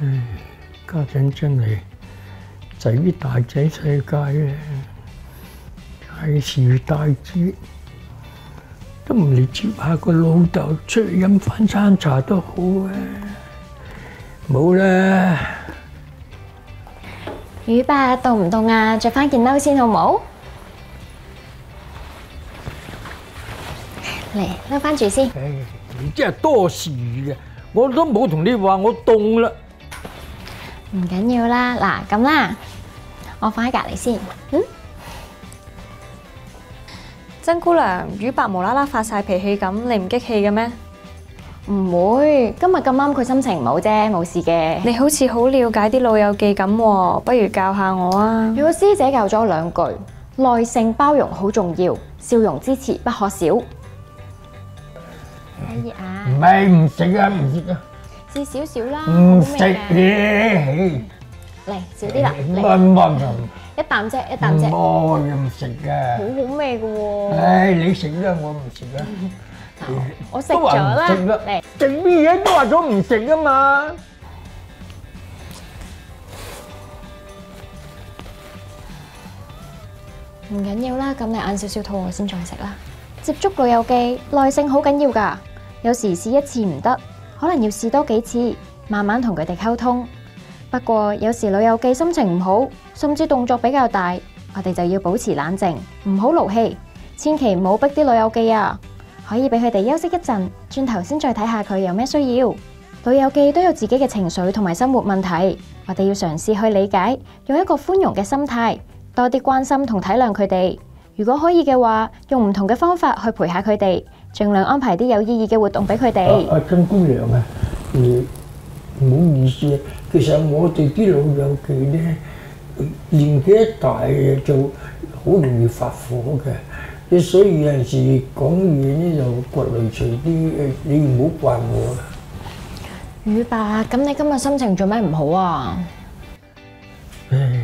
唉，家陣真係仔大仔世界啊！大時大節都唔嚟接下個老豆出去飲翻餐茶都好啊！冇啦，雨爸凍唔凍啊？着翻件褸先好冇？嚟，摟翻住先。唉，你真係多事嘅，我都冇同你話我凍啦。唔緊要啦，嗱咁啦，我放喺隔離先。嗯，曾姑娘，雨伯無啦啦發晒脾氣咁，你唔激氣嘅咩？唔會，今日咁啱佢心情唔好啫，冇事嘅。你好似好了解啲老友記咁喎，不如教下我啊！如果師姐教咗我兩句，耐性包容好重要，笑容支持不可少。可以啊，唔係唔食啊，唔食啊，試少少啦，唔食好味㗎嘅。嚟少啲啦，唔嚟唔唔一啖啫，一啖啫，好我唔食嘅。好好味嘅喎。唉，你食啦，我唔食 啦。我食咗啦，嚟食咩嘢都話咗唔食啊嘛。唔緊要啦，咁你晏少少肚餓先再食啦。接觸老友記，耐性好緊要㗎。有時試一次唔得，可能要試多幾次，慢慢同佢哋溝通。不過有時老友記心情唔好，甚至動作比較大，我哋就要保持冷靜，唔好勞氣，千祈唔好逼啲老友記啊。可以俾佢哋休息一陣，轉頭先再睇下佢有咩需要。老友記都有自己嘅情緒同埋生活問題，我哋要嘗試去理解，用一個寬容嘅心態，多啲關心同體諒佢哋。如果可以嘅話，用唔同嘅方法去陪下佢哋，盡量安排啲有意義嘅活動俾佢哋。阿金姑娘啊，誒唔好意思啊，其實我哋啲老友記咧年紀一大就好容易發火嘅，所以有陣時講嘢咧就骨嚟隨啲誒，你唔好怪我。雨伯，咁你今日心情做咩唔好啊？唉，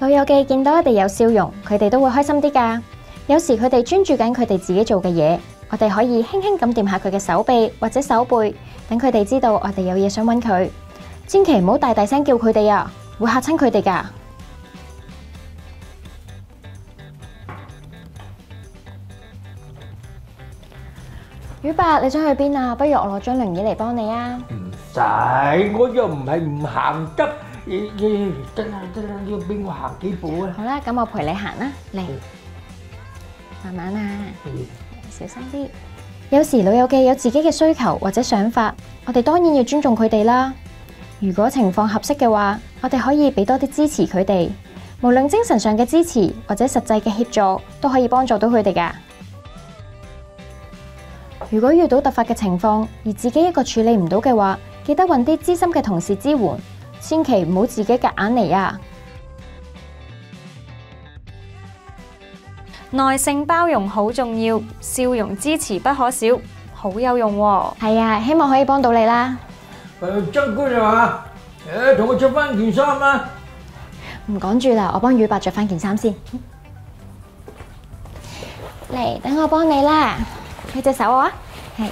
老友記見到我哋有笑容，佢哋都會開心啲㗎。有時佢哋專注緊佢哋自己做嘅嘢，我哋可以輕輕咁掂下佢嘅手臂或者手背，等佢哋知道我哋有嘢想揾佢。千祈唔好大大聲叫佢哋啊，會嚇親佢哋㗎。雨伯，你想去邊啊？不如我攞張輪椅嚟幫你啊！唔使，我又唔係唔行得。誒誒，得啦得啦，你要俾我行幾步啊？好啦，咁我陪你行啦，嚟，慢慢啊，小心啲。有時老友記有自己嘅需求或者想法，我哋當然要尊重佢哋啦。如果情況合適嘅話，我哋可以俾多啲支持佢哋，無論精神上嘅支持或者實際嘅協助，都可以幫助到佢哋㗎。如果遇到突發嘅情況，而自己一個處理唔到嘅話，記得揾啲資深嘅同事支援，千祈唔好自己夾硬嚟啊！耐性包容好重要，笑容支持不可少，好有用喎。係啊，希望可以幫到你啦。誒，曾姑娘啊，誒，同我着翻件衫啊！唔講住啦，我幫雨伯着翻件衫先。嚟，等我幫你啦。你隻手啊，係